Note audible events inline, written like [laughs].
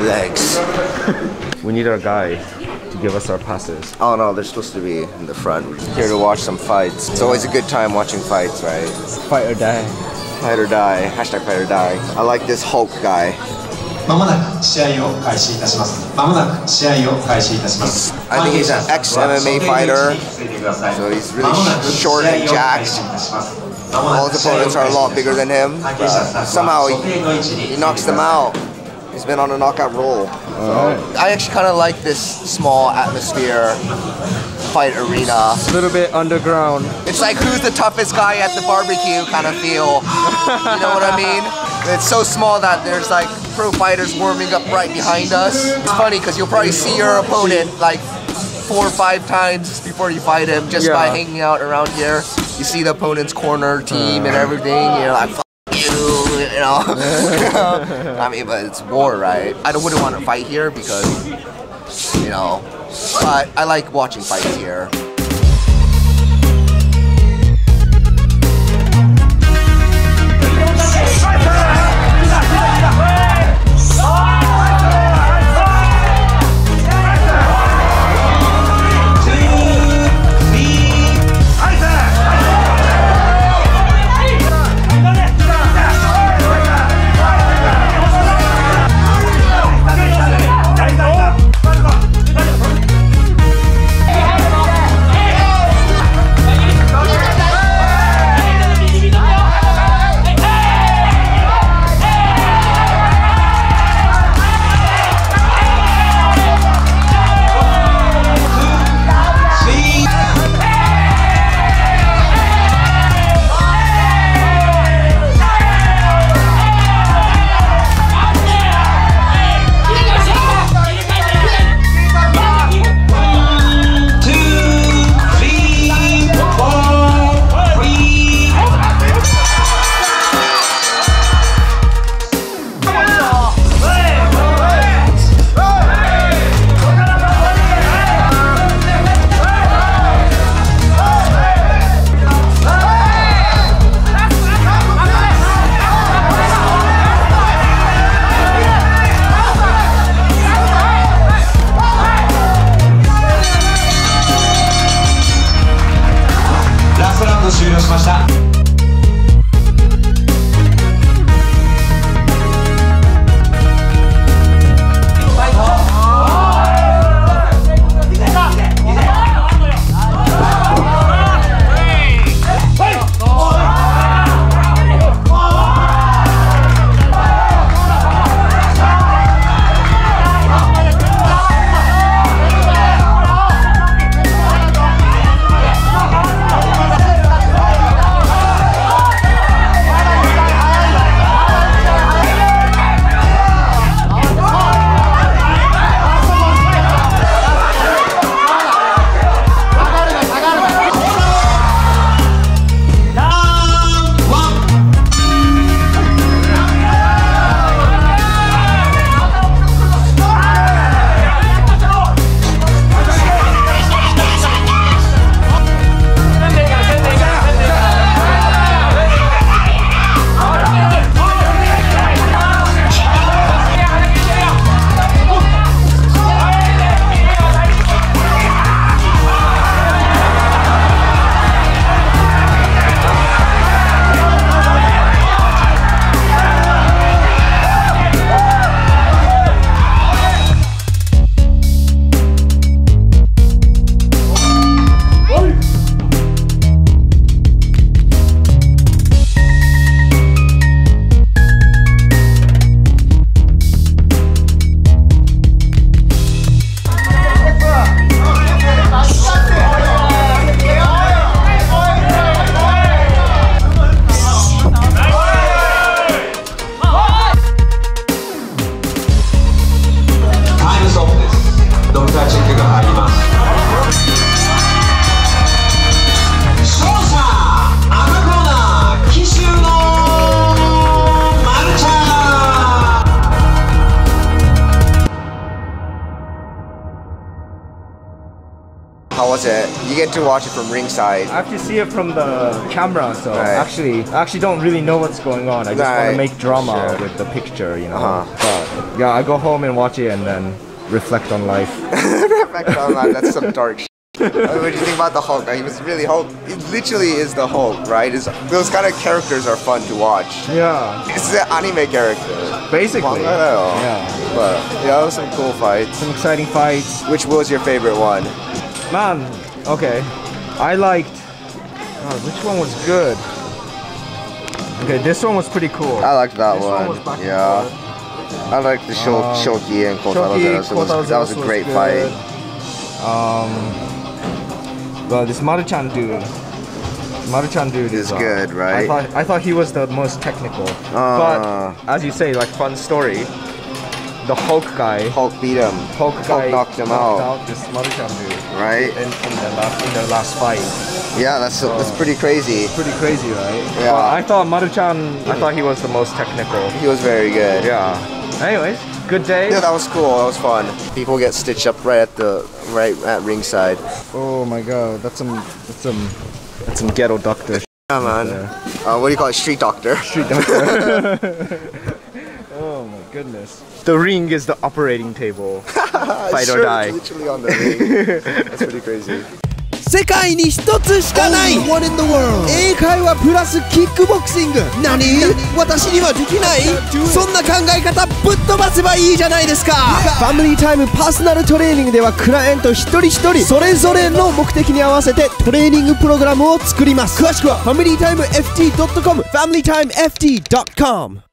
stairs. My legs. [laughs] We need our guy to give us our passes. Oh no, they're supposed to be in the front. Here to watch some fights. It's always a good time watching fights, right? Fight or die. Fight or die. Hashtag fight or die. I like this Hulk guy. まもなく試合を開始いたします。まもなく試合を開始いたします。 I think he's an ex-MMA fighter, so he's really short and jacked. All his opponents are a lot bigger than him, but somehow he, he knocks them out. He's been on a knockout roll. I actually kind of like this small atmosphere fight arena. A little bit underground. It's like who's the toughest guy at the barbecue kind of feel. You know what I mean? It's so small that there's like pro fighters warming up right behind us. It's funny because you'll probably see your opponent like four or five times before you fight him just by hanging out around here. You see the opponent's corner team and uh. everything. You're like, Fuck you, you know. [laughs] I mean, but it's war, right? I don't- wouldn't want to fight here because, you know, but I like watching fights here. Was it? You get to watch it from ringside. I have to see it from the camera, so Right. actually, I actually don't really know what's going on. I just want to make drama Sure. with the picture, you know. Uh-huh. But yeah, I go home and watch it and then reflect on life. [laughs] Reflect on that. That's some dark. Shit. what do you think about the Hulk? He was really Hulk. It literally is the Hulk, right? It's, those kind of characters are fun to watch. Yeah, It's an anime character. basically. Manga, Yeah, But yeah, it was some cool fights. some exciting fights. Which was your favorite one? Man, okay. I liked. Oh, which one was good? Okay, this one was pretty cool. I liked that This one one. was back yeah. I liked the Shok- Um, Shoki and. Shoki, That was, was a great good. fight. Um, well, this Maruchan dude. Maruchan dude Is is uh, good, right? I thought I thought he was the most technical. Uh. but as you say, like fun story. The Hulk guy. Hulk beat him. Hulk guy knocked him knocked out. out this Maruchan dude Right? in, in the last in the last fight. Yeah, that's that's pretty crazy. Pretty crazy, right? Yeah. But I thought Maruchan. I thought he was the most technical. He was very good. Yeah. Anyways, good day. Yeah, that was cool. That was fun. People get stitched up right at the right at ringside. Oh my god, that's some that's some that's some ghetto doctor. Yeah, man. Uh, what do you call it? Street doctor. Street doctor. [laughs] [laughs] oh goodness. The ring is the operating table. [laughs] Fight or die. it's Literally on the ring. That's pretty crazy. [laughs] 世界に一つしかない。英会話プラスキックボクシング。何？私にはできない？そんな考え方ぶっ飛ばせばいいじゃないですか。ファミリータイムパーソナルトレーニングではクライアント一人一人。それぞれの目的に合わせてトレーニングプログラムを作ります。詳しくはファミリータイム FT.com ファミリータイム FT.com